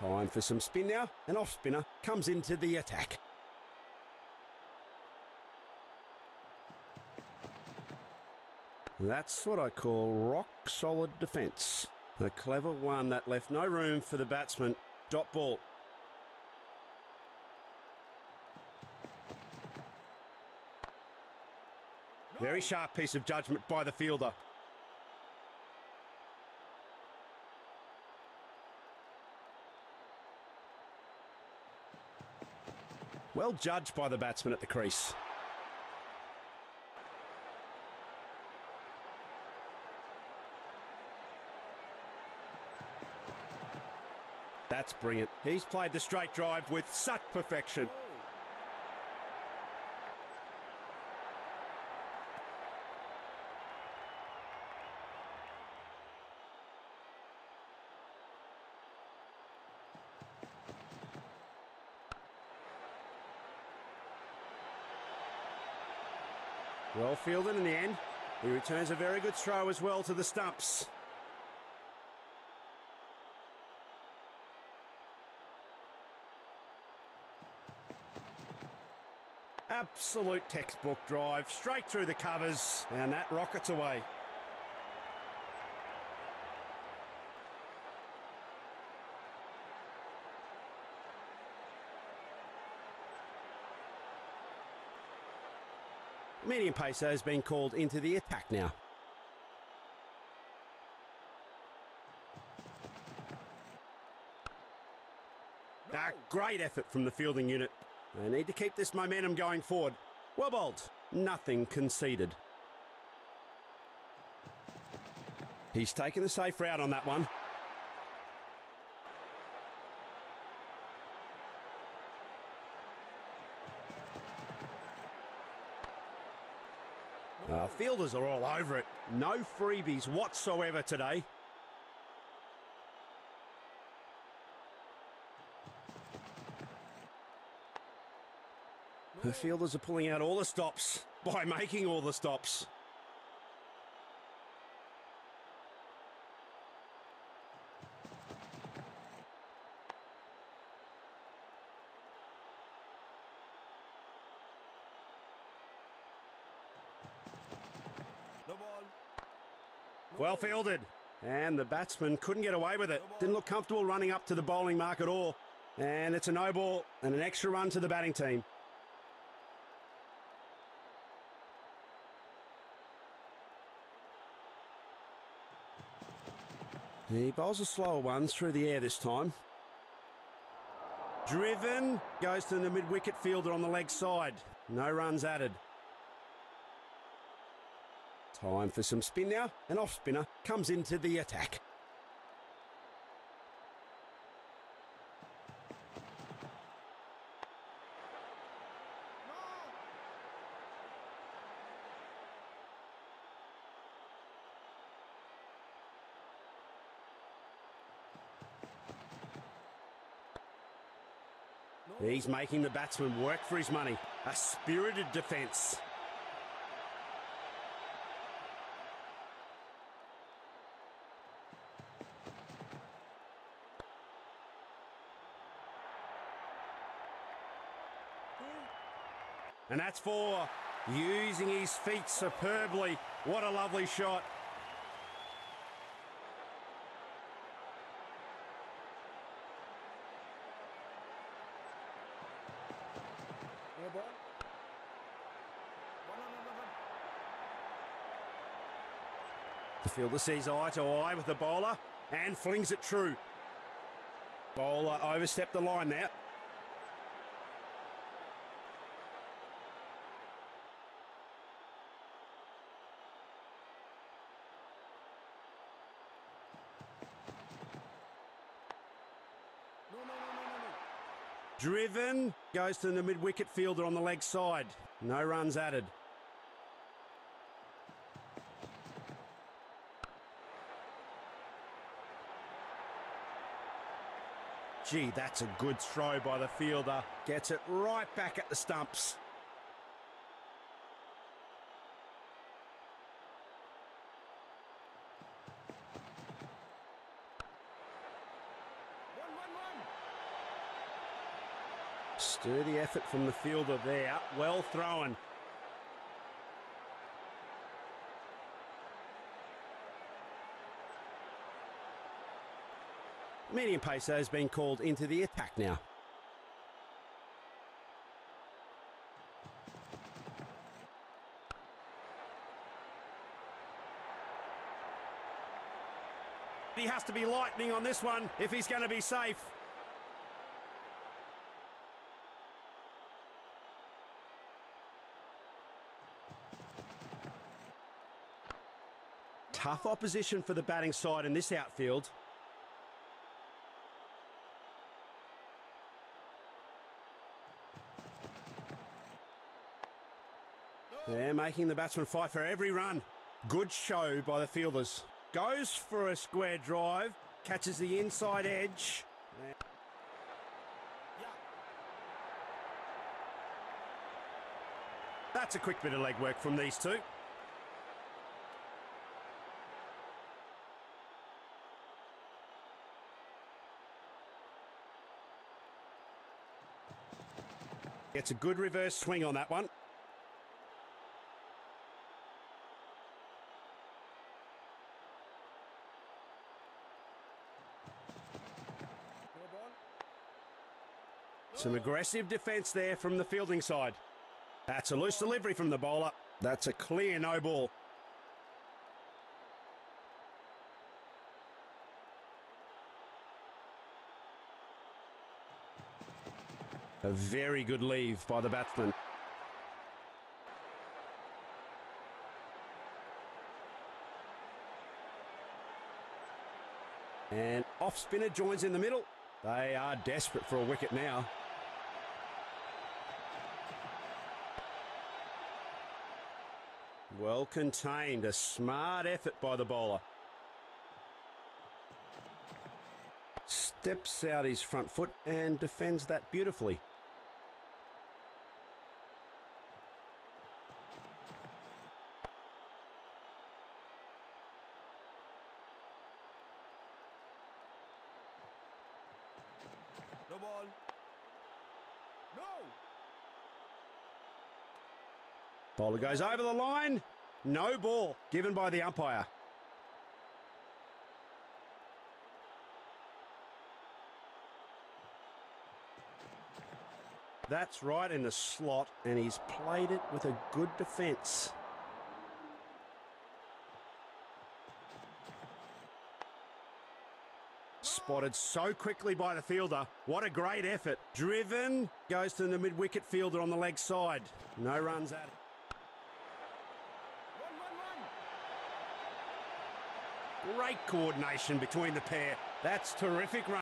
Time for some spin now. An off spinner comes into the attack. That's what I call rock solid defence. A clever one that left no room for the batsman. Dot ball. Very sharp piece of judgment by the fielder. Well judged by the batsman at the crease. That's brilliant. He's played the straight drive with such perfection. Well fielded in the end. He returns a very good throw as well to the stumps. Absolute textbook drive, straight through the covers, and that rockets away. Medium pacer has been called into the attack now. Ah, great effort from the fielding unit. They need to keep this momentum going forward. Well. Nothing conceded. He's taken the safe route on that one. Uh, fielders are all over it. No freebies whatsoever today. The fielders are pulling out all the stops by making all the stops. Well fielded. And the batsman couldn't get away with it. Didn't look comfortable running up to the bowling mark at all. And it's a no ball and an extra run to the batting team. He bowls a slower one through the air this time. Driven, goes to the mid-wicket fielder on the leg side. No runs added. Time for some spin now. An off spinner comes into the attack. He's making the batsman work for his money. A spirited defence. And that's four. Using his feet superbly. What a lovely shot. The fielder sees eye to eye with the bowler and flings it true. Bowler overstepped the line there. Driven, goes to the mid-wicket fielder on the leg side. No runs added. Gee, that's a good throw by the fielder. Gets it right back at the stumps. Sturdy effort from the fielder there. Well thrown. Medium pacer has been called into the attack now. He has to be lightning on this one if he's going to be safe. Tough opposition for the batting side in this outfield. They're making the batsman fight for every run. Good show by the fielders. Goes for a square drive, catches the inside edge. That's a quick bit of leg work from these two. Gets a good reverse swing on that one. Some aggressive defence there from the fielding side. That's a loose delivery from the bowler. That's a clear no ball. A very good leave by the batsman. And off spinner joins in the middle. They are desperate for a wicket now. Well contained, a smart effort by the bowler. Steps out his front foot and defends that beautifully. No ball. No. Bowler goes over the line. No ball given by the umpire. That's right in the slot, and he's played it with a good defence. Spotted so quickly by the fielder. What a great effort. Driven, goes to the mid-wicket fielder on the leg side. No runs at it. Great coordination between the pair. That's terrific run.